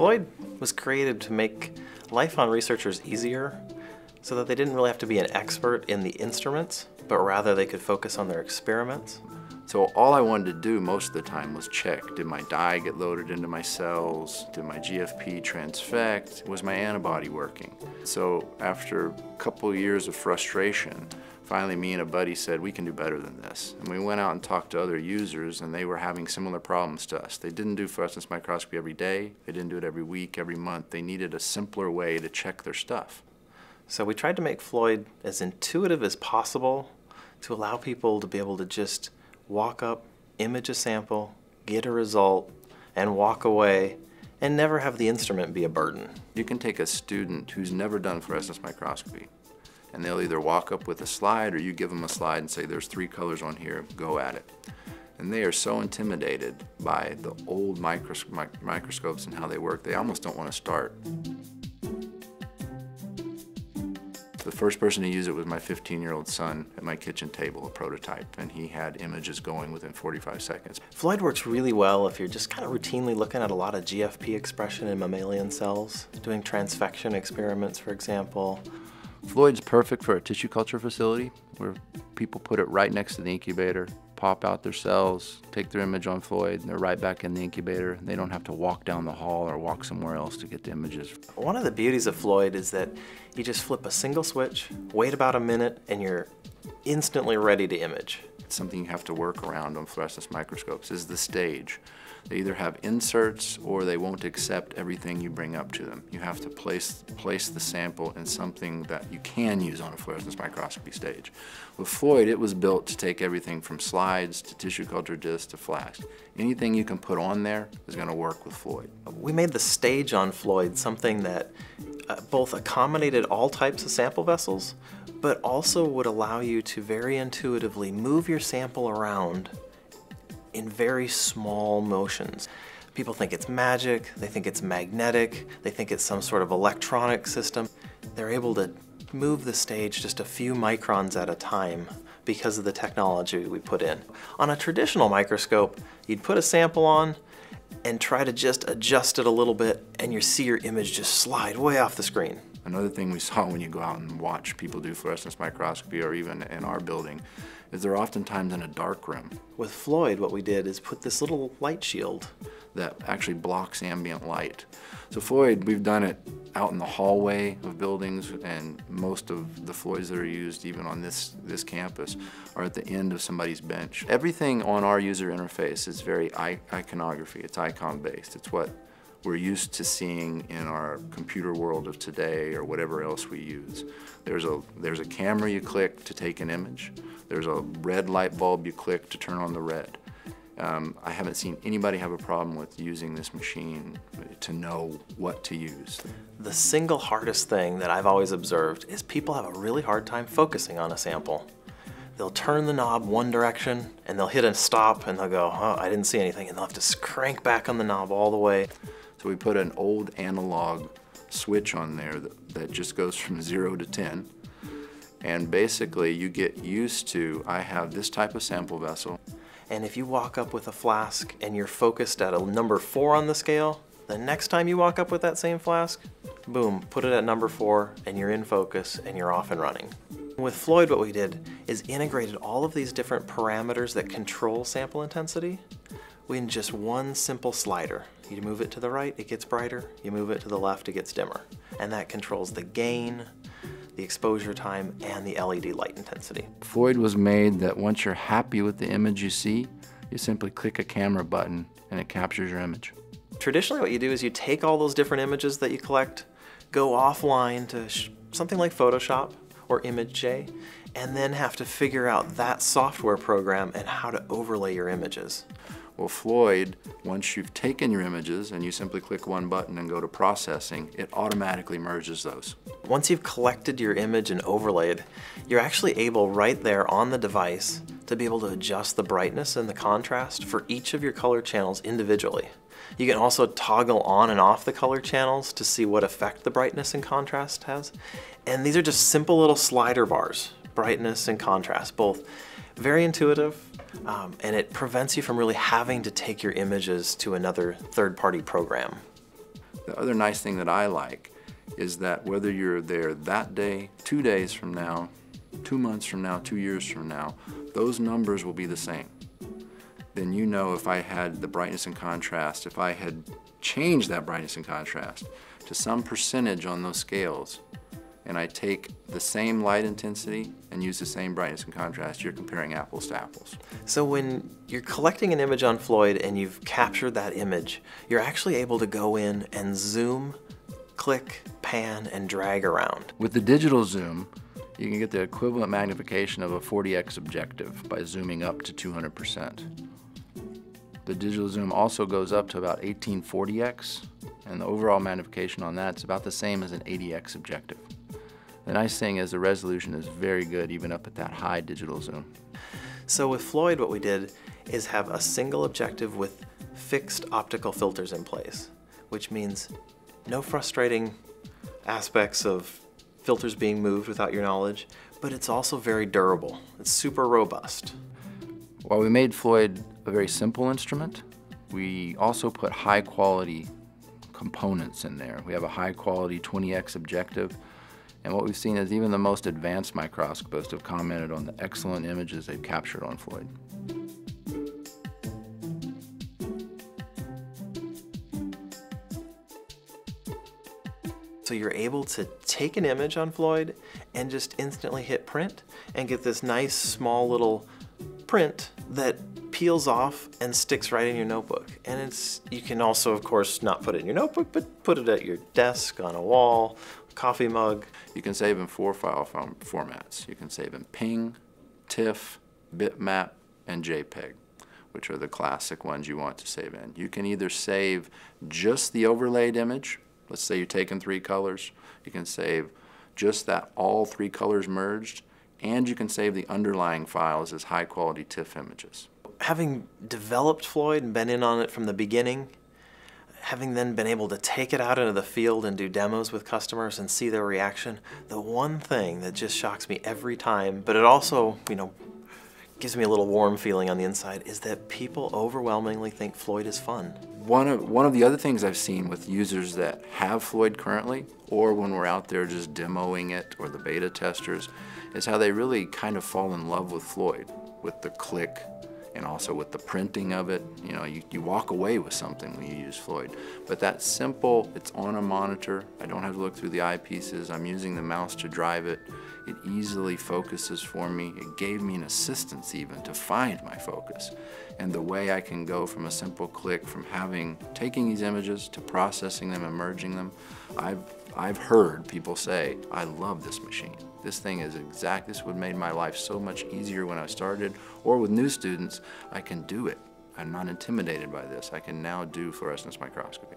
FLoid was created to make life on researchers easier so that they didn't really have to be an expert in the instruments, but rather they could focus on their experiments. So all I wanted to do most of the time was check. Did my dye get loaded into my cells? Did my GFP transfect? Was my antibody working? So after a couple years of frustration, finally me and a buddy said, we can do better than this. And we went out and talked to other users and they were having similar problems to us. They didn't do fluorescence microscopy every day. They didn't do it every week, every month. They needed a simpler way to check their stuff. So we tried to make FLoid as intuitive as possible to allow people to be able to just walk up, image a sample, get a result, and walk away and never have the instrument be a burden. You can take a student who's never done fluorescence microscopy and they'll either walk up with a slide or you give them a slide and say there's three colors on here, go at it. And they are so intimidated by the old micros microscopes and how they work, they almost don't want to start. The first person to use it was my 15-year-old son at my kitchen table, a prototype, and he had images going within 45 seconds. FLoid works really well if you're just kind of routinely looking at a lot of GFP expression in mammalian cells, doing transfection experiments, for example, FLoid's perfect for a tissue culture facility where people put it right next to the incubator, pop out their cells, take their image on FLoid, and they're right back in the incubator. They don't have to walk down the hall or walk somewhere else to get the images. One of the beauties of FLoid is that you just flip a single switch, wait about a minute, and you're instantly ready to image. It's something you have to work around on fluorescence microscopes is the stage. They either have inserts or they won't accept everything you bring up to them. You have to place, place the sample in something that you can use on a fluorescence microscopy stage. With FLoid, it was built to take everything from slides to tissue culture discs to flasks. Anything you can put on there is going to work with FLoid. We made the stage on FLoid something that uh, both accommodated all types of sample vessels, but also would allow you to very intuitively move your sample around in very small motions. People think it's magic, they think it's magnetic, they think it's some sort of electronic system. They're able to move the stage just a few microns at a time because of the technology we put in. On a traditional microscope, you'd put a sample on and try to just adjust it a little bit and you see your image just slide way off the screen. Another thing we saw when you go out and watch people do fluorescence microscopy or even in our building is they're oftentimes in a dark room. With FLoid, what we did is put this little light shield that actually blocks ambient light. So FLoid, we've done it out in the hallway of buildings and most of the FLoids that are used even on this, this campus are at the end of somebody's bench. Everything on our user interface is very iconography, it's icon based. It's what we're used to seeing in our computer world of today or whatever else we use. There's a, there's a camera you click to take an image. There's a red light bulb you click to turn on the red. Um, I haven't seen anybody have a problem with using this machine to know what to use. The single hardest thing that I've always observed is people have a really hard time focusing on a sample. They'll turn the knob one direction and they'll hit a stop and they'll go, oh, I didn't see anything, and they'll have to crank back on the knob all the way. So we put an old analog switch on there that, that just goes from zero to 10. And basically you get used to, I have this type of sample vessel. And if you walk up with a flask and you're focused at a number four on the scale, the next time you walk up with that same flask, boom, put it at number four and you're in focus and you're off and running. With FLoid, what we did is integrated all of these different parameters that control sample intensity in just one simple slider. You move it to the right, it gets brighter. You move it to the left, it gets dimmer. And that controls the gain, the exposure time, and the LED light intensity. FLoid was made that once you're happy with the image you see, you simply click a camera button and it captures your image. Traditionally what you do is you take all those different images that you collect, go offline to something like Photoshop or ImageJ, and then have to figure out that software program and how to overlay your images. Well, FLoid, once you've taken your images and you simply click one button and go to processing, it automatically merges those. Once you've collected your image and overlaid, you're actually able right there on the device to be able to adjust the brightness and the contrast for each of your color channels individually. You can also toggle on and off the color channels to see what effect the brightness and contrast has. And these are just simple little slider bars, brightness and contrast, both very intuitive, um, and it prevents you from really having to take your images to another third-party program. The other nice thing that I like is that whether you're there that day, two days from now, two months from now, two years from now, those numbers will be the same. Then you know if I had the brightness and contrast, if I had changed that brightness and contrast to some percentage on those scales, and I take the same light intensity and use the same brightness and contrast, you're comparing apples to apples. So when you're collecting an image on FLoid and you've captured that image, you're actually able to go in and zoom, click, pan, and drag around. With the digital zoom, you can get the equivalent magnification of a 40x objective by zooming up to 200%. The digital zoom also goes up to about 1840x, and the overall magnification on that is about the same as an 80x objective. The nice thing is the resolution is very good even up at that high digital zoom. So with FLoid what we did is have a single objective with fixed optical filters in place, which means no frustrating aspects of filters being moved without your knowledge, but it's also very durable. It's super robust. While we made FLoid a very simple instrument, we also put high quality components in there. We have a high quality 20x objective and what we've seen is even the most advanced microscopists have commented on the excellent images they've captured on FLoid. So you're able to take an image on FLoid and just instantly hit print and get this nice small little print that peels off and sticks right in your notebook. And it's you can also of course not put it in your notebook, but put it at your desk, on a wall, coffee mug. You can save in four file formats. You can save in PNG, TIFF, bitmap, and JPEG, which are the classic ones you want to save in. You can either save just the overlaid image. Let's say you're taking three colors. You can save just that all three colors merged, and you can save the underlying files as high quality TIFF images. Having developed FLoid and been in on it from the beginning, having then been able to take it out into the field and do demos with customers and see their reaction, the one thing that just shocks me every time, but it also, you know, gives me a little warm feeling on the inside is that people overwhelmingly think FLoid is fun. One of, one of the other things I've seen with users that have FLoid currently, or when we're out there just demoing it, or the beta testers, is how they really kind of fall in love with FLoid, with the click, and also with the printing of it. You know, you, you walk away with something when you use FLoid. But that simple, it's on a monitor. I don't have to look through the eyepieces. I'm using the mouse to drive it. It easily focuses for me. It gave me an assistance even to find my focus. And the way I can go from a simple click from having, taking these images to processing them and merging them, I've, I've heard people say, I love this machine. This thing is exact, this would have made my life so much easier when I started, or with new students, I can do it. I'm not intimidated by this. I can now do fluorescence microscopy.